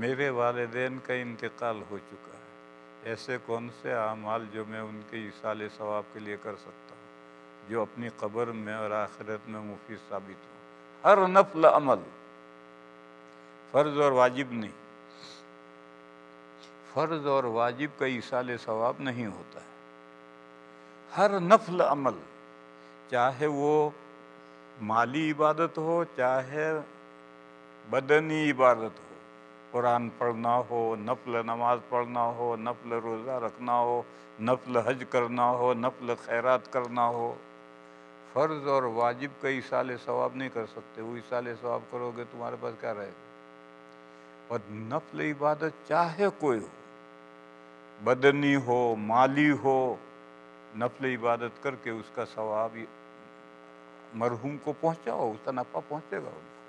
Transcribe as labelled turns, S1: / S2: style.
S1: میرے والدین کا انتقال ہو چکا ہے۔ ایسے کون سے اعمال جو میں ان کے اصال ثواب کے لیے کر سکتا ہوں، جو اپنی قبر میں اور آخرت میں مفید ثابت ہوں؟ ہر نفل عمل فرض اور واجب نہیں۔ فرض اور واجب کا اصال ثواب نہیں ہوتا ہے۔ ہر نفل عمل، چاہے وہ مالی عبادت ہو، چاہے بدنی عبادت ہو कुरान पढ़ना हो, नफल नमाज़ पढ़ना हो, नफल रोज़ा रखना हो, नफल हज करना हो, नफल खैरात करना हो, फ़र्ज़ और वाजिब का इसाल सवाब नहीं कर सकते। वो साल सवाब करोगे, तुम्हारे पास क्या रहेगा? और नफल इबादत चाहे कोई हो, बदनी हो, माली हो, नफल इबादत करके उसका सवाब मरहूम को पहुंचाओ उसका नफा पहुंचेगा उनको।